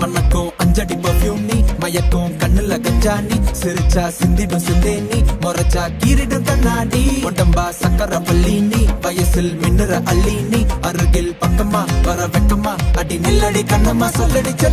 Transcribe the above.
மணக்கும் அஞ்சடி பர்ஃபியூம் நீ மயக்கும் கண்ணுல கஞ்சா நீ சிரிச்சா சிந்திடும் சிந்தே நீ முறைச்சா கீரிடும் கண்ணாடி. உடம்பா சக்கர பள்ளி நீ வயசில் மின்னுற அள்ளி நீ அருகில் பக்கமா வர வெக்கமா அடி நில்லடி கண்ணம்மா சொல்லடி